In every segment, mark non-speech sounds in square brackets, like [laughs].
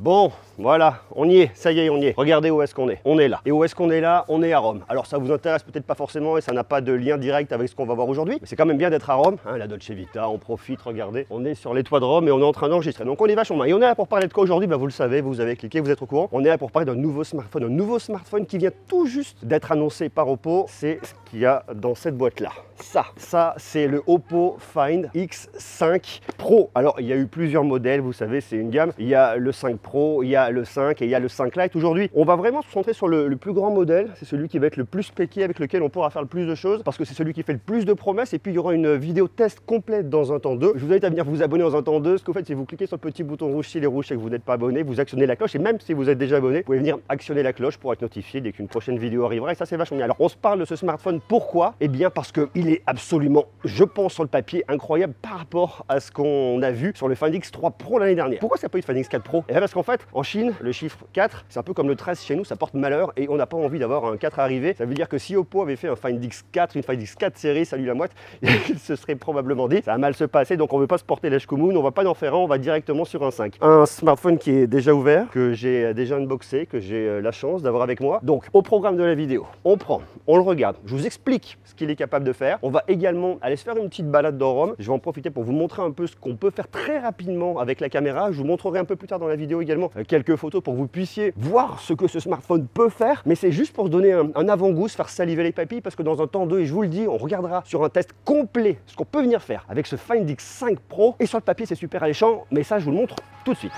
Bon, voilà, on y est, ça y est, on y est. Regardez où est-ce qu'on est. On est là. Et où est-ce qu'on est là On est à Rome. Alors ça vous intéresse peut-être pas forcément et ça n'a pas de lien direct avec ce qu'on va voir aujourd'hui. C'est quand même bien d'être à Rome. Hein, la Dolce Vita, on profite, regardez. On est sur les toits de Rome et on est en train d'enregistrer. Donc on est vachement bien. Et on est là pour parler de quoi aujourd'hui? Bah, Vous le savez, vous avez cliqué, vous êtes au courant. On est là pour parler d'un nouveau smartphone. Un nouveau smartphone qui vient tout juste d'être annoncé par Oppo. C'est ce qu'il y a dans cette boîte-là. Ça, ça c'est le Oppo Find X5 Pro. Alors il y a eu plusieurs modèles, vous savez, c'est une gamme. Il y a le 5 Pro, il y a le 5 et il y a le 5 Lite. Aujourd'hui, on va vraiment se centrer sur le, plus grand modèle. C'est celui qui va être le plus spéqué, avec lequel on pourra faire le plus de choses, parce que c'est celui qui fait le plus de promesses. Et puis, il y aura une vidéo test complète dans un temps 2. Je vous invite à venir vous abonner dans un temps 2. Ce que vous faites, c'est vous cliquez sur le petit bouton rouge s'il est rouge et que vous n'êtes pas abonné, vous actionnez la cloche. Et même si vous êtes déjà abonné, vous pouvez venir actionner la cloche pour être notifié dès qu'une prochaine vidéo arrivera. Et ça, c'est vachement bien. Alors, on se parle de ce smartphone. Pourquoi? Eh bien, parce qu'il est absolument, je pense, sur le papier, incroyable par rapport à ce qu'on a vu sur le Find X3 Pro l'année dernière. Pourquoi ça peut être Find X4 Pro? Eh bien, parce qu'en fait, en Chine, le chiffre 4, c'est un peu comme le 13 chez nous, ça porte malheur et on n'a pas envie d'avoir un 4 arrivé. Ça veut dire que si Oppo avait fait un Find X4, une Find X4 série, salut la moite, [laughs] il se serait probablement dit ça va mal se passer donc on veut pas se porter l'âge commun, on va pas en faire un, on va directement sur un 5. Un smartphone qui est déjà ouvert, que j'ai déjà unboxé, que j'ai euh, la chance d'avoir avec moi. Donc au programme de la vidéo, on prend, on le regarde, je vous explique ce qu'il est capable de faire. On va également aller se faire une petite balade dans Rome. Je vais en profiter pour vous montrer un peu ce qu'on peut faire très rapidement avec la caméra. Je vous montrerai un peu plus tard dans la vidéo également quelques photos pour que vous puissiez voir ce que ce smartphone peut faire, mais c'est juste pour donner un, avant-goût, se faire saliver les papilles, parce que dans un temps 2, et je vous le dis, on regardera sur un test complet ce qu'on peut venir faire avec ce Find X5 Pro. Et sur le papier, c'est super alléchant, mais ça, je vous le montre tout de suite.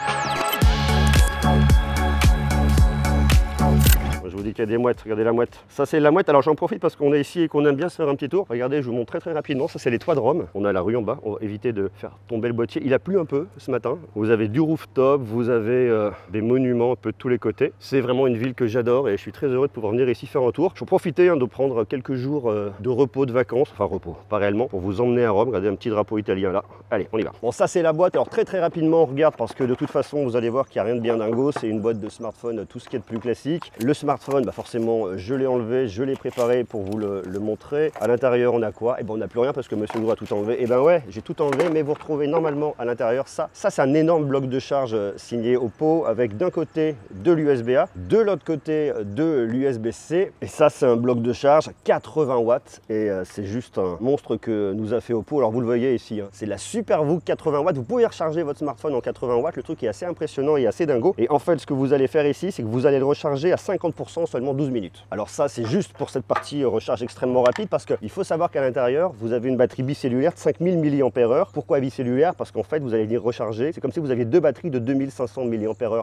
Vous dis qu'il y a des mouettes, regardez la mouette. Ça c'est la mouette, alors j'en profite parce qu'on est ici et qu'on aime bien se faire un petit tour. Regardez, je vous montre très très rapidement, ça c'est les toits de Rome. On a la rue en bas, on va éviter de faire tomber le boîtier. Il a plu un peu ce matin. Vous avez du rooftop, vous avez euh, des monuments un peu de tous les côtés. C'est vraiment une ville que j'adore et je suis très heureux de pouvoir venir ici faire un tour. Je profiter hein, de prendre quelques jours euh, de repos, de vacances, enfin repos, pas réellement, pour vous emmener à Rome. Regardez un petit drapeau italien là. Allez, on y va. Bon ça c'est la boîte, alors très très rapidement on regarde parce que de toute façon vous allez voir qu'il n'y a rien de bien dingo. C'est une boîte de smartphone, tout ce qui est de plus classique. Le smartphone, bah forcément je l'ai enlevé, je l'ai préparé pour vous le, montrer. À l'intérieur, on a quoi? Et eh ben on n'a plus rien parce que Monsieur Gros a tout enlevé. Et eh ben ouais, j'ai tout enlevé, mais vous retrouvez normalement à l'intérieur ça. Ça, c'est un énorme bloc de charge euh, signé Oppo avec d'un côté de l'USB-A, de l'autre côté de l'USB-C. Et ça, c'est un bloc de charge 80 watts. Et euh, c'est juste un monstre que nous a fait Oppo. Alors vous le voyez ici, hein. c'est la SuperVOOC 80 watts. Vous pouvez recharger votre smartphone en 80 watts. Le truc est assez impressionnant et assez dingo. Et en fait, ce que vous allez faire ici, c'est que vous allez le recharger à 50% seulement 12 minutes. Alors ça, c'est juste pour cette partie recharge extrêmement rapide parce qu'il faut savoir qu'à l'intérieur, vous avez une batterie bicellulaire de 5000 mAh. Pourquoi bicellulaire? Parce qu'en fait, vous allez venir recharger. C'est comme si vous aviez deux batteries de 2500 mAh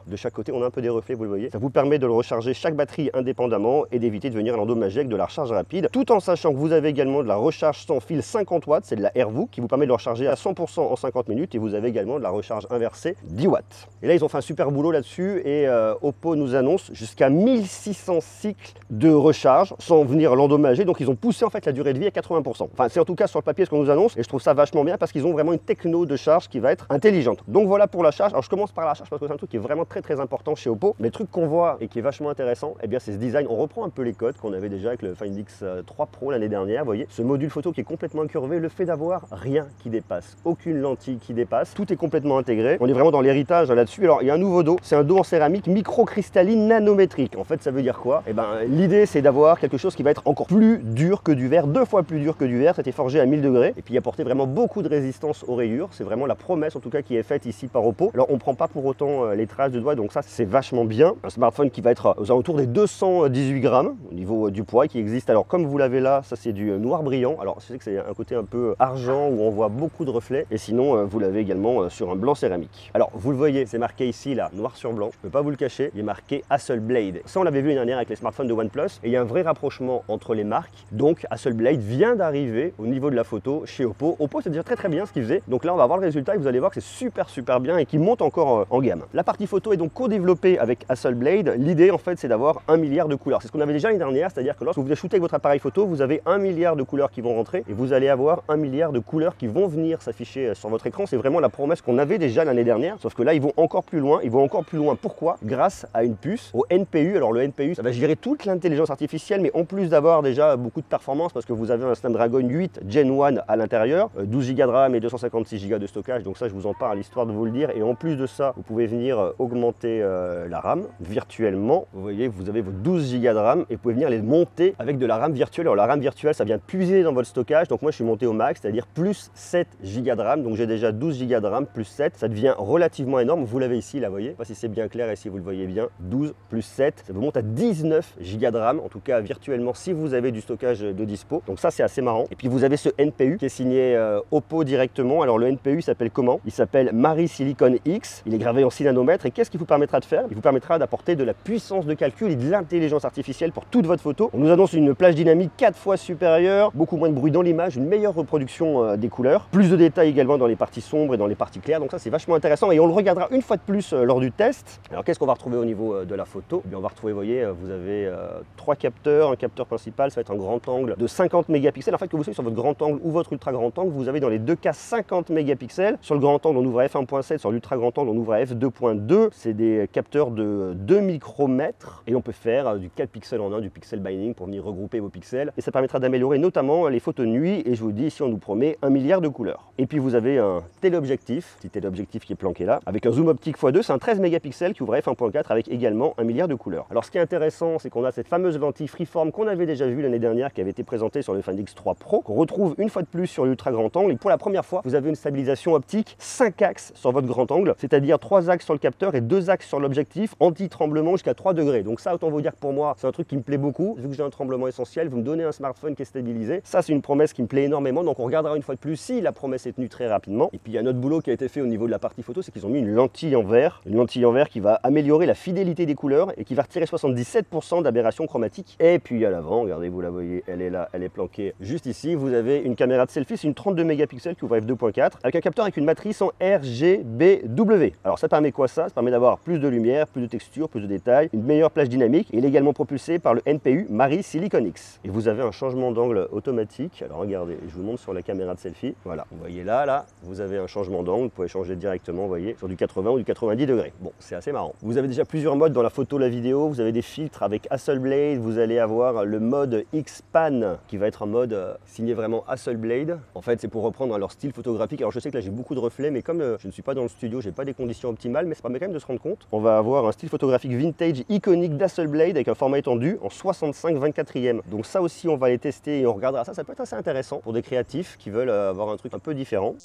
de chaque côté. On a un peu des reflets, vous le voyez. Ça vous permet de le recharger chaque batterie indépendamment et d'éviter de venir l'endommager avec de la recharge rapide. Tout en sachant que vous avez également de la recharge sans fil 50 watts, c'est de la AirVoo qui vous permet de le recharger à 100% en 50 minutes et vous avez également de la recharge inversée 10 watts. Et là, ils ont fait un super boulot là-dessus et euh, Oppo nous annonce jusqu'à 1600 cycles de recharge sans venir l'endommager. Donc ils ont poussé en fait la durée de vie à 80%. Enfin c'est en tout cas sur le papier ce qu'on nous annonce et je trouve ça vachement bien parce qu'ils ont vraiment une techno de charge qui va être intelligente. Donc voilà pour la charge. Alors je commence par la charge parce que c'est un truc qui est vraiment très très important chez Oppo. Mais le truc qu'on voit et qui est vachement intéressant, eh bien c'est ce design. On reprend un peu les codes qu'on avait déjà avec le Find X3 euh, Pro l'année dernière. Vous voyez, ce module photo qui est complètement incurvé, le fait d'avoir rien qui dépasse, aucune lentille qui dépasse, tout est complètement intégré. On est vraiment dans l'héritage là-dessus. Alors il y a un nouveau dos, c'est un dos en céramique microcristalline nanométrique. En fait ça veut dire quoi? Et eh ben l'idée c'est d'avoir quelque chose qui va être encore plus dur que du verre, deux fois plus dur que du verre. C'était forgé à 1000 degrés et puis apporter vraiment beaucoup de résistance aux rayures. C'est vraiment la promesse en tout cas qui est faite ici par Oppo. Alors on prend pas pour autant euh, les traces de doigts, donc ça c'est vachement bien. Un smartphone qui va être aux alentours des 218 grammes au niveau euh, du poids qui existe. Alors comme vous l'avez là, ça c'est du euh, noir brillant. Alors c'est que c'est un côté un peu argent où on voit beaucoup de reflets et sinon vous l'avez également sur un blanc céramique. Alors vous le voyez, c'est marqué ici là, noir sur blanc. Je peux pas vous le cacher, il est marqué Hasselblad. Ça on l'avait vu avec les smartphones de OnePlus et il y a un vrai rapprochement entre les marques. Donc Hasselblad vient d'arriver au niveau de la photo chez Oppo. Oppo c'est déjà très très bien ce qu'il faisait. Donc là on va voir le résultat et vous allez voir que c'est super super bien et qui monte encore euh, en gamme. La partie photo est donc co-développée avec Hasselblad. L'idée en fait c'est d'avoir un milliard de couleurs. C'est ce qu'on avait déjà l'année dernière, c'est-à-dire que lorsque vous shooter avec votre appareil photo, vous avez un milliard de couleurs qui vont rentrer et vous allez avoir un milliard de couleurs qui vont venir s'afficher euh, sur votre écran. C'est vraiment la promesse qu'on avait déjà l'année dernière, sauf que là ils vont encore plus loin. Ils vont encore plus loin. Pourquoi? Grâce à une puce au NPU. Alors le NPU ça va gérer toute l'intelligence artificielle, mais en plus d'avoir déjà beaucoup de performance, parce que vous avez un Snapdragon 8 Gen 1 à l'intérieur, 12 Go de RAM et 256 Go de stockage, donc ça je vous en parle, histoire de vous le dire. Et en plus de ça, vous pouvez venir euh, augmenter euh, la RAM virtuellement. Vous voyez, vous avez vos 12 Go de RAM et vous pouvez venir les monter avec de la RAM virtuelle. Alors la RAM virtuelle, ça vient puiser dans votre stockage, donc moi je suis monté au max, c'est-à-dire plus 7 Go de RAM, donc j'ai déjà 12 Go de RAM plus 7, ça devient relativement énorme. Vous l'avez ici, là, vous voyez, pas si c'est bien clair et si vous le voyez bien, 12 plus 7, ça vous monte à 19 Go de RAM, en tout cas virtuellement si vous avez du stockage de dispo. Donc ça c'est assez marrant. Et puis vous avez ce NPU qui est signé euh, Oppo directement. Alors le NPU s'appelle comment? Il s'appelle Mari Silicon X. Il est gravé en 6 nanomètres et qu'est-ce qu'il vous permettra de faire? Il vous permettra d'apporter de la puissance de calcul et de l'intelligence artificielle pour toute votre photo. On nous annonce une plage dynamique 4 fois supérieure, beaucoup moins de bruit dans l'image, une meilleure reproduction euh, des couleurs, plus de détails également dans les parties sombres et dans les parties claires. Donc ça c'est vachement intéressant et on le regardera une fois de plus euh, lors du test. Alors qu'est-ce qu'on va retrouver au niveau de la photo? Eh bien, On va retrouver, vous voyez, vous avez trois capteurs, un capteur principal, ça va être un grand angle de 50 mégapixels. En fait, que vous soyez sur votre grand angle ou votre ultra grand angle, vous avez dans les deux cas 50 mégapixels. Sur le grand angle, on ouvre à f1.7, sur l'ultra grand angle, on ouvre à f2.2. C'est des capteurs de 2 micromètres et on peut faire euh, du 4 pixels en 1, du pixel binding pour venir regrouper vos pixels. Et ça permettra d'améliorer notamment les photos nuit. Et je vous dis, ici, on nous promet un milliard de couleurs. Et puis vous avez un téléobjectif, petit téléobjectif qui est planqué là, avec un zoom optique x2, c'est un 13 mégapixels qui ouvre à f1.4 avec également un milliard de couleurs. Alors ce qui est intéressant, c'est qu'on a cette fameuse lentille freeform qu'on avait déjà vue l'année dernière, qui avait été présentée sur le Find X3 Pro, qu'on retrouve une fois de plus sur l'ultra grand angle. Et pour la première fois, vous avez une stabilisation optique 5 axes sur votre grand angle, c'est-à-dire 3 axes sur le capteur et 2 axes sur l'objectif, anti-tremblement jusqu'à 3 degrés. Donc ça, autant vous dire que pour moi, c'est un truc qui me plaît beaucoup. Vu que j'ai un tremblement essentiel, vous me donnez un smartphone qui est stabilisé. Ça, c'est une promesse qui me plaît énormément. Donc on regardera une fois de plus si la promesse est tenue très rapidement. Et puis il y a un autre boulot qui a été fait au niveau de la partie photo, c'est qu'ils ont mis une lentille en verre. Une lentille en verre qui va améliorer la fidélité des couleurs et qui va retirer 77% d'aberration chromatique. Et puis à l'avant, regardez, vous la voyez, elle est là, elle est planquée juste ici. Vous avez une caméra de selfie, c'est une 32 mégapixels qui ouvre f2.4 avec un capteur avec une matrice en RGBW. Alors ça permet quoi ça? Ça permet d'avoir plus de lumière, plus de texture, plus de détails, une meilleure plage dynamique. Il est également propulsé par le NPU Mari Silicon X. Et vous avez un changement d'angle automatique. Alors regardez, je vous montre sur la caméra de selfie. Voilà, vous voyez là, là, vous avez un changement d'angle. Vous pouvez changer directement, vous voyez, sur du 80 ou du 90 degrés. Bon, c'est assez marrant. Vous avez déjà plusieurs modes dans la photo, la vidéo. Vous avez des filtres avec Hasselblad. Vous allez avoir le mode X-Pan qui va être un mode euh, signé vraiment Hasselblad. En fait, c'est pour reprendre leur style photographique. Alors je sais que là j'ai beaucoup de reflets, mais comme euh, je ne suis pas dans le studio, j'ai pas des conditions optimales, mais ça permet quand même de se rendre compte. On va avoir un style photographique vintage iconique d'Hasselblad avec un format étendu en 65 24e. Donc ça aussi, on va les tester et on regardera ça. Ça peut être assez intéressant pour des créatifs qui veulent euh, avoir un truc un peu différent.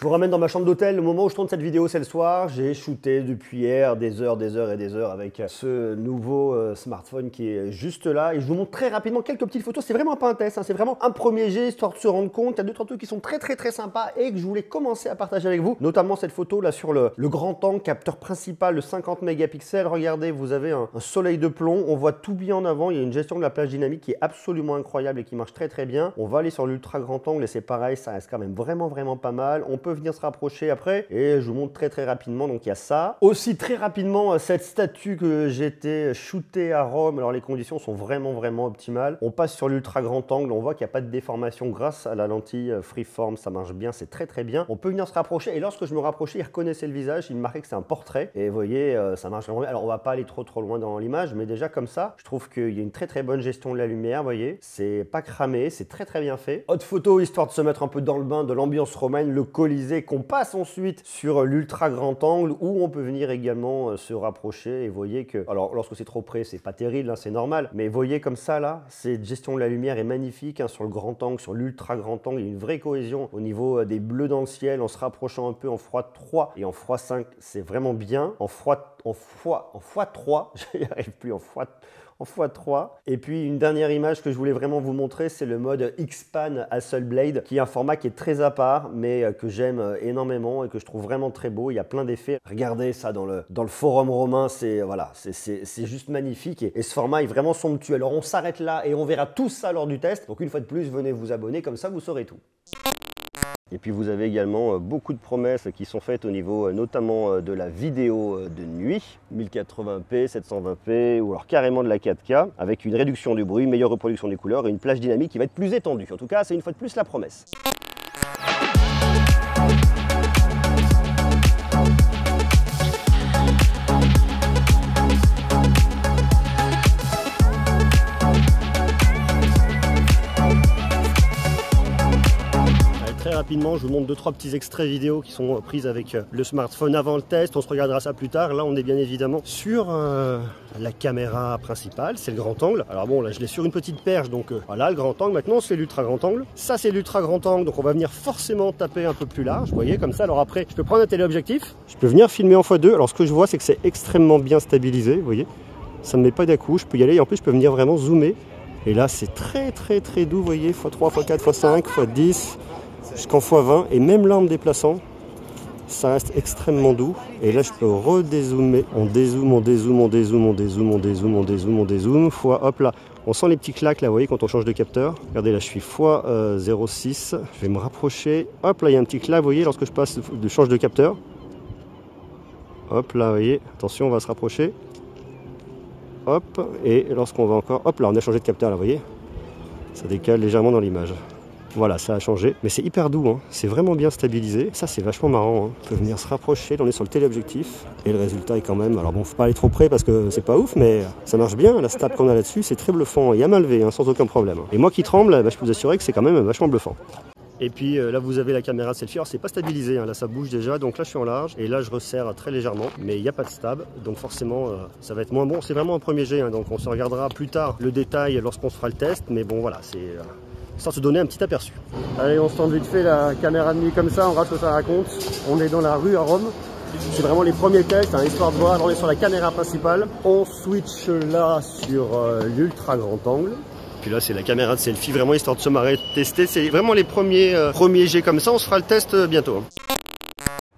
Je vous ramène dans ma chambre d'hôtel. Le moment où je tourne cette vidéo, c'est le soir. J'ai shooté depuis hier des heures, des heures et des heures avec ce nouveau euh, smartphone qui est juste là. Et je vous montre très rapidement quelques petites photos. C'est vraiment pas un test, hein. c'est vraiment un premier jet histoire de se rendre compte. Il y a deux, trois qui sont très, très, très sympas et que je voulais commencer à partager avec vous. Notamment cette photo là sur le, grand angle, capteur principal, de 50 mégapixels. Regardez, vous avez un, un, soleil de plomb. On voit tout bien en avant. Il y a une gestion de la plage dynamique qui est absolument incroyable et qui marche très, très bien. On va aller sur l'ultra grand angle et c'est pareil, ça reste quand même vraiment, vraiment pas mal. On peut venir se rapprocher après. Et je vous montre très très rapidement donc il y a ça. Aussi très rapidement euh, cette statue que j'étais shooté à Rome. Alors les conditions sont vraiment vraiment optimales. On passe sur l'ultra grand angle. On voit qu'il n'y a pas de déformation grâce à la lentille euh, freeform. Ça marche bien c'est très très bien. On peut venir se rapprocher. Et lorsque je me rapprochais il reconnaissait le visage. Il marquait que c'est un portrait. Et voyez euh, ça marche vraiment bien. Alors on va pas aller trop trop loin dans l'image mais déjà comme ça je trouve qu'il y a une très très bonne gestion de la lumière voyez. C'est pas cramé c'est très très bien fait. Haute photo histoire de se mettre un peu dans le bain de l'ambiance romaine le qu'on passe ensuite sur l'ultra grand angle où on peut venir également euh, se rapprocher et voyez que, alors lorsque c'est trop près, c'est pas terrible, hein, c'est normal, mais voyez comme ça là, cette gestion de la lumière est magnifique hein, sur le grand angle, sur l'ultra grand angle, une vraie cohésion au niveau euh, des bleus dans le ciel en se rapprochant un peu en froid 3 et en froid 5, c'est vraiment bien. En froid, en froid, en froid 3, [laughs] j'y arrive plus en froid en x3. Et puis une dernière image que je voulais vraiment vous montrer, c'est le mode X-Pan Hasselblad, qui est un format qui est très à part, mais euh, que j'aime euh, énormément et que je trouve vraiment très beau. Il y a plein d'effets. Regardez ça dans le, dans le forum romain, c'est voilà, c'est juste magnifique. Et, et, ce format est vraiment somptueux. Alors on s'arrête là et on verra tout ça lors du test. Donc une fois de plus, venez vous abonner, comme ça vous saurez tout. Et puis vous avez également euh, beaucoup de promesses qui sont faites au niveau euh, notamment euh, de la vidéo de nuit, 1080p, 720p ou alors carrément de la 4K, avec une réduction du bruit, meilleure reproduction des couleurs et une plage dynamique qui va être plus étendue. En tout cas, c'est une fois de plus la promesse. Je vous montre deux trois petits extraits vidéo qui sont prises avec le smartphone avant le test. On se regardera ça plus tard. Là, on est bien évidemment sur la caméra principale, c'est le grand angle. Alors bon, là, je l'ai sur une petite perche, donc voilà, le grand angle. Maintenant, c'est l'ultra grand angle. Ça, c'est l'ultra grand angle, donc on va venir forcément taper un peu plus large, vous voyez, comme ça. Alors après, je peux prendre un téléobjectif, je peux venir filmer en x2. Alors ce que je vois, c'est que c'est extrêmement bien stabilisé, vous voyez. Ça ne met pas d'un coup, je peux y aller et en plus, je peux venir vraiment zoomer. Et là, c'est très très très doux, vous voyez, x3, x4, x5, x10, jusqu'en x20. Et même là, en me déplaçant, ça reste extrêmement doux. Et là, je peux redézoomer. On dézoome, on dézoome, on dézoome, on dézoome, on dézoome, on dézoome, on dézoome. Fois, hop là, on sent les petits claques là, vous voyez, quand on change de capteur. Regardez, là, je suis x0,6. Je vais me rapprocher. Hop, là, il y a un petit claque, vous voyez, lorsque je passe de change de capteur. Hop, là, vous voyez, attention, on va se rapprocher. Hop, et lorsqu'on va encore... Hop, là, on a changé de capteur, là, vous voyez. Ça décale légèrement dans l'image. Voilà, ça a changé. Mais c'est hyper doux, hein. c'est vraiment bien stabilisé. Ça, c'est vachement marrant. Hein. On peut venir se rapprocher, on est sur le téléobjectif. Et le résultat est quand même... Alors bon, faut pas aller trop près parce que c'est pas ouf, mais ça marche bien. La stab qu'on a là-dessus, c'est très bluffant et à main levée, hein, sans aucun problème. Et moi qui tremble, bah, je peux vous assurer que c'est quand même vachement bluffant. Et puis euh, là, vous avez la caméra selfie. Alors, c'est pas stabilisé, là, ça bouge déjà. Donc là, je suis en large. Et là, je resserre très légèrement. Mais il n'y a pas de stab. Donc forcément, euh, ça va être moins bon. C'est vraiment un premier jet. donc on se regardera plus tard le détail lorsqu'on se fera le test. Mais bon, voilà, c'est euh, sans se donner un petit aperçu. Allez, on se tente vite fait la caméra de nuit comme ça, on rate ce que ça raconte. On est dans la rue à Rome. C'est vraiment les premiers tests, hein, histoire de voir. On est sur la caméra principale. On switch là sur euh, l'ultra grand angle. Puis là, c'est la caméra de selfie, vraiment histoire de se marrer, tester. C'est vraiment les premiers, euh, premiers jets comme ça. On se fera le test euh, bientôt. Hein.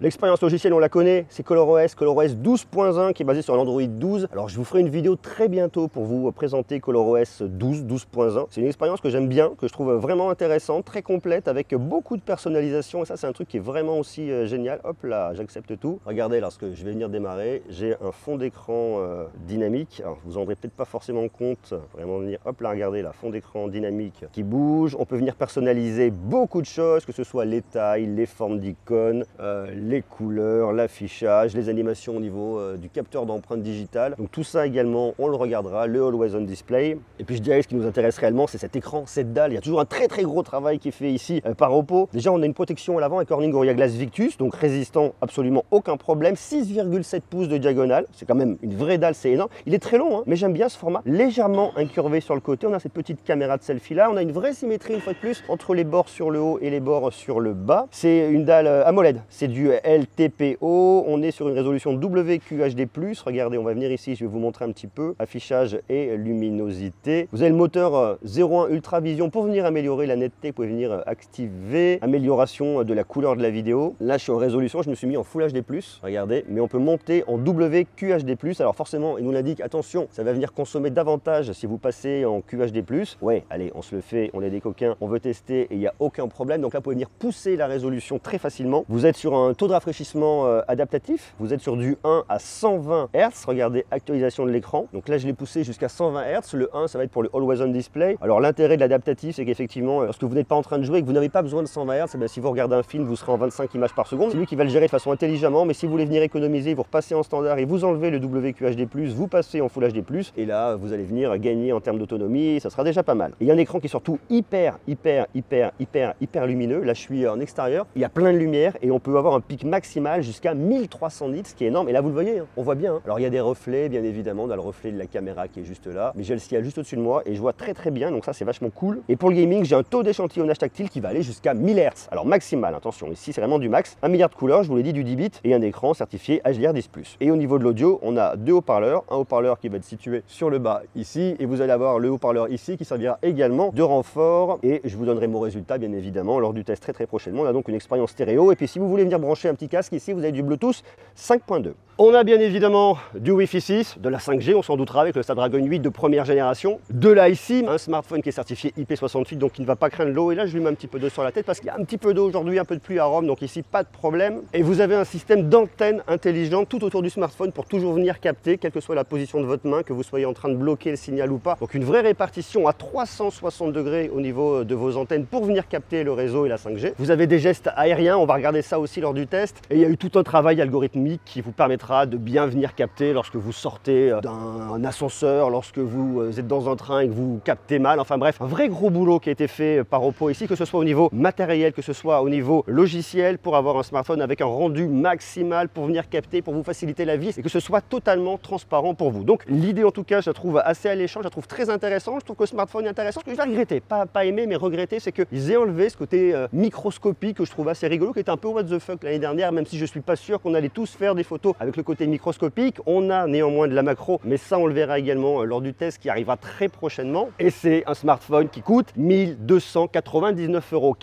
L'expérience logicielle, on la connaît, c'est ColorOS, ColorOS 12.1 qui est basé sur l'Android 12. Alors je vous ferai une vidéo très bientôt pour vous présenter ColorOS 12, 12.1. C'est une expérience que j'aime bien, que je trouve vraiment intéressante, très complète, avec beaucoup de personnalisation. Et ça, c'est un truc qui est vraiment aussi euh, génial. Hop là, j'accepte tout. Regardez, lorsque je vais venir démarrer, j'ai un fond d'écran euh, dynamique. Alors vous en rendrez peut-être pas forcément compte. Vraiment venir, hop là, regardez, là, fond d'écran dynamique qui bouge. On peut venir personnaliser beaucoup de choses, que ce soit les tailles, les formes d'icônes, euh, les couleurs, l'affichage, les animations au niveau euh, du capteur d'empreinte digitale. Donc tout ça également, on le regardera, le Always On Display. Et puis je dirais ce qui nous intéresse réellement, c'est cet écran, cette dalle. Il y a toujours un très très gros travail qui est fait ici euh, par Oppo. Déjà, on a une protection à l'avant avec Corning Gorilla Glass Victus, donc résistant absolument aucun problème. 6,7 pouces de diagonale, c'est quand même une vraie dalle, c'est énorme. Il est très long, hein, mais j'aime bien ce format. Légèrement incurvé sur le côté, on a cette petite caméra de selfie là. On a une vraie symétrie une fois de plus entre les bords sur le haut et les bords sur le bas. C'est une dalle euh, AMOLED, c'est du LTPO. On est sur une résolution WQHD+. Regardez, on va venir ici, je vais vous montrer un petit peu. Affichage et luminosité. Vous avez le moteur 01 euh, Ultra Vision pour venir améliorer la netteté. Vous pouvez venir euh, activer. Amélioration de la couleur de la vidéo. Là, je suis en résolution, je me suis mis en Full HD+. Regardez, mais on peut monter en WQHD+. Alors forcément, il nous l'indique, attention, ça va venir consommer davantage si vous passez en QHD+. Ouais, allez, on se le fait, on est des coquins, on veut tester et il n'y a aucun problème. Donc là, vous pouvez venir pousser la résolution très facilement. Vous êtes sur un de rafraîchissement euh, adaptatif. Vous êtes sur du 1 à 120 Hz. Regardez, actualisation de l'écran. Donc là, je l'ai poussé jusqu'à 120 Hz. Le 1, ça va être pour le Always On Display. Alors l'intérêt de l'adaptatif, c'est qu'effectivement, euh, lorsque vous n'êtes pas en train de jouer et que vous n'avez pas besoin de 120 Hz, eh si vous regardez un film, vous serez en 25 images par seconde. C'est lui qui va le gérer de façon intelligemment. Mais si vous voulez venir économiser, vous repassez en standard et vous enlevez le WQHD+, vous passez en Full HD+, et là, vous allez venir gagner en termes d'autonomie. Ça sera déjà pas mal. il y a un écran qui est surtout hyper, hyper, hyper, hyper, hyper lumineux. Là, je suis en extérieur. Il y a plein de lumière et on peut avoir un pic maximal jusqu'à 1300 nits, ce qui est énorme. Et là, vous le voyez, hein, on voit bien. Hein. Alors, il y a des reflets, bien évidemment. A le reflet de la caméra qui est juste là. Mais j'ai le ciel juste au-dessus de moi et je vois très très bien. Donc, ça, c'est vachement cool. Et pour le gaming, j'ai un taux d'échantillonnage tactile qui va aller jusqu'à 1000 Hz. Alors, maximal, attention. Ici, c'est vraiment du max. Un milliard de couleurs, je vous l'ai dit, du 10 bits et un écran certifié HDR10. Et au niveau de l'audio, on a deux haut-parleurs. Un haut-parleur qui va être situé sur le bas ici. Et vous allez avoir le haut-parleur ici qui servira également de renfort. Et je vous donnerai mon résultat, bien évidemment, lors du test très très prochainement. On a donc une expérience stéréo. Et puis, si vous voulez venir brancher un petit casque ici, vous avez du Bluetooth 5.2. On a bien évidemment du Wi-Fi 6, de la 5G, on s'en doutera avec le Snapdragon 8 de première génération, de l'ici, un smartphone qui est certifié IP68 donc qui ne va pas craindre l'eau. Et là je lui mets un petit peu d'eau sur la tête parce qu'il y a un petit peu d'eau aujourd'hui, un peu de pluie à Rome, donc ici pas de problème. Et vous avez un système d'antenne intelligente tout autour du smartphone pour toujours venir capter, quelle que soit la position de votre main, que vous soyez en train de bloquer le signal ou pas. Donc une vraie répartition à 360 degrés au niveau de vos antennes pour venir capter le réseau et la 5G. Vous avez des gestes aériens, on va regarder ça aussi lors du test. Et il y a eu tout un travail algorithmique qui vous permettra de bien venir capter lorsque vous sortez euh, d'un ascenseur, lorsque vous euh, êtes dans un train et que vous captez mal. Enfin bref, un vrai gros boulot qui a été fait par Oppo ici, que ce soit au niveau matériel, que ce soit au niveau logiciel, pour avoir un smartphone avec un rendu maximal pour venir capter, pour vous faciliter la vie et que ce soit totalement transparent pour vous. Donc l'idée en tout cas, je la trouve assez alléchante, je la trouve très intéressante. Je trouve que le smartphone est intéressant. Ce que je vais regretter, pas, pas aimer, mais regretter, c'est qu'ils aient enlevé ce côté euh, microscopique que je trouve assez rigolo, qui était un peu what the fuck l'année dernière, même si je suis pas sûr qu'on allait tous faire des photos avec le côté microscopique. On a néanmoins de la macro, mais ça on le verra également euh, lors du test qui arrivera très prochainement. Et c'est un smartphone qui coûte 1299,90 euros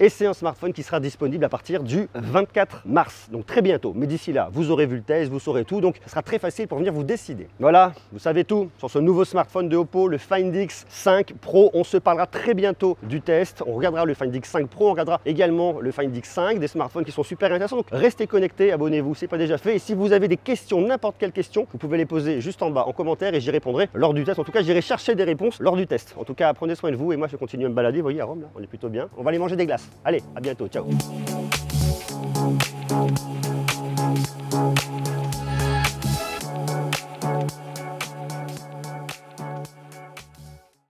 et c'est un smartphone qui sera disponible à partir du 24 mars, donc très bientôt. Mais d'ici là, vous aurez vu le test, vous saurez tout, donc ce sera très facile pour venir vous décider. Voilà, vous savez tout sur ce nouveau smartphone de Oppo, le Find X5 Pro. On se parlera très bientôt du test. On regardera le Find X5 Pro, on regardera également le Find X5, des smartphones qui sont super intéressants. Donc restez connectés, abonnez-vous, c'est pas déjà fait. Et si vous avez des questions, n'importe quelle question, vous pouvez les poser juste en bas en commentaire et j'y répondrai lors du test. En tout cas, j'irai chercher des réponses lors du test. En tout cas, prenez soin de vous et moi je continue à me balader. Vous voyez à Rome là, on est plutôt bien. On va aller manger des glaces. Allez, à bientôt, ciao.